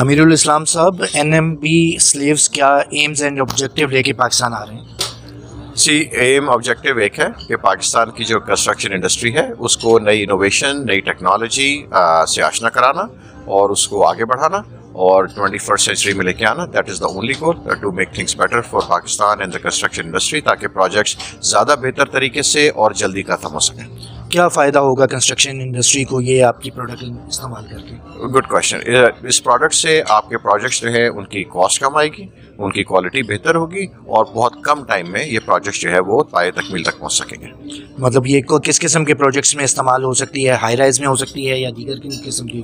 अमीरुल इस्लाम साहब N M B slabs क्या aims and objective लेके पाकिस्तान आ रहे हैं? सी एम ऑब्जेक्टिव एक है कि पाकिस्तान की जो कंस्ट्रक्शन इंडस्ट्री है, उसको नई इनोवेशन नई टेक्नोलॉजी से आशना कराना और उसको आगे बढ़ाना और ट्वेंटी फ़र्स्ट सेंचुरी में लेके आना। That is the only goal to make things better for Pakistan and the construction industry ताकि प्रोजेक्ट्स ज़्यादा बेहतर तरीके से और जल्दी खत्म हो सकें। क्या फ़ायदा होगा कंस्ट्रक्शन इंडस्ट्री को ये आपकी प्रोडक्ट इस्तेमाल करके? गुड क्वेश्चन इस प्रोडक्ट से आपके प्रोजेक्ट्स जो है उनकी कॉस्ट कम आएगी उनकी क्वालिटी बेहतर होगी और बहुत कम टाइम में ये प्रोजेक्ट्स जो है वो पाए तकमील तक पहुँच सकेंगे। मतलब ये को किस किस्म के प्रोजेक्ट्स में इस्तेमाल हो सकती है? हाई राइज में हो सकती है या दीगर किन किस्म की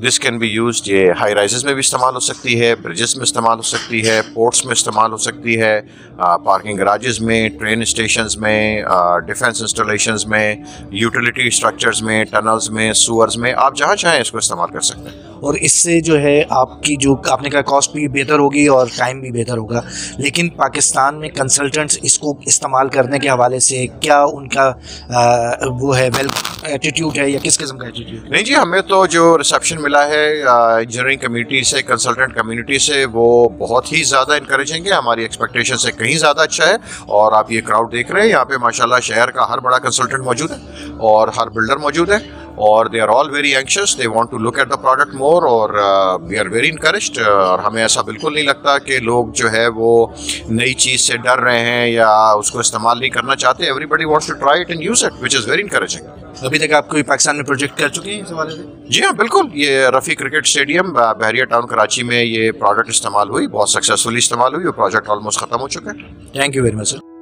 दिस कैन बी यूज़ ये हाई राइजेस में भी इस्तेमाल हो सकती है ब्रिजेस में इस्तेमाल हो सकती है पोर्ट्स में इस्तेमाल हो सकती है पार्किंग गराजेस में ट्रेन स्टेशन में डिफेंस इंस्टॉलेशन में यूटिलिटी स्ट्रक्चर्स में टनल्स में सूअर्स में, आप जहाँ चाहें इसको इस्तेमाल कर सकते हैं। और इससे जो है आपकी जो आपने कहा कॉस्ट भी बेहतर होगी और टाइम भी बेहतर होगा। लेकिन पाकिस्तान में कंसल्टेंट्स इसको इस्तेमाल करने के हवाले से क्या उनका आ, वो है वेल एटीट्यूड है या किस किस्म का एटीट्यूड नहीं जी हमें तो जो रिसेप्शन मिला है इंजीनियरिंग कम्युनिटी से कंसल्टेंट कम्युनिटी से वो बहुत ही ज़्यादा इंकरेजिंग है हमारी एक्सपेक्टेशन से कहीं ज़्यादा अच्छा है और आप ये क्राउड देख रहे हैं। यहाँ पे माशाल्लाह शहर का हर बड़ा कंसल्टेंट मौजूद है और हर बिल्डर मौजूद है। और they are all very anxious they want to look at the product more और वी आर वेरी इनकरेज्ड और हमें ऐसा बिल्कुल नहीं लगता कि लोग जो है वो नई चीज़ से डर रहे हैं या उसको इस्तेमाल नहीं करना चाहते. Everybody wants to try it and use it which is very encouraging अभी तक आप कोई पाकिस्तान में प्रोजेक्ट कर चुके हैं इस हवाले से? जी हाँ बिल्कुल. ये Rafi cricket stadium Bahria town Karachi में ये प्रोडक्ट इस्तेमाल हुई बहुत सक्सेसफुली इस्तेमाल हुई और प्रोजेक्ट ऑलमोस्ट ख़त्म हो चुका है. Thank you very much sir